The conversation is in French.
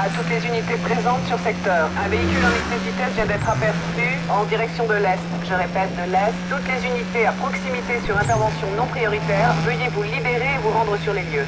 À toutes les unités présentes sur secteur. Un véhicule en excès de vitesse vient d'être aperçu en direction de l'Est. Je répète, de l'Est. Toutes les unités à proximité sur intervention non prioritaire, veuillez vous libérer et vous rendre sur les lieux.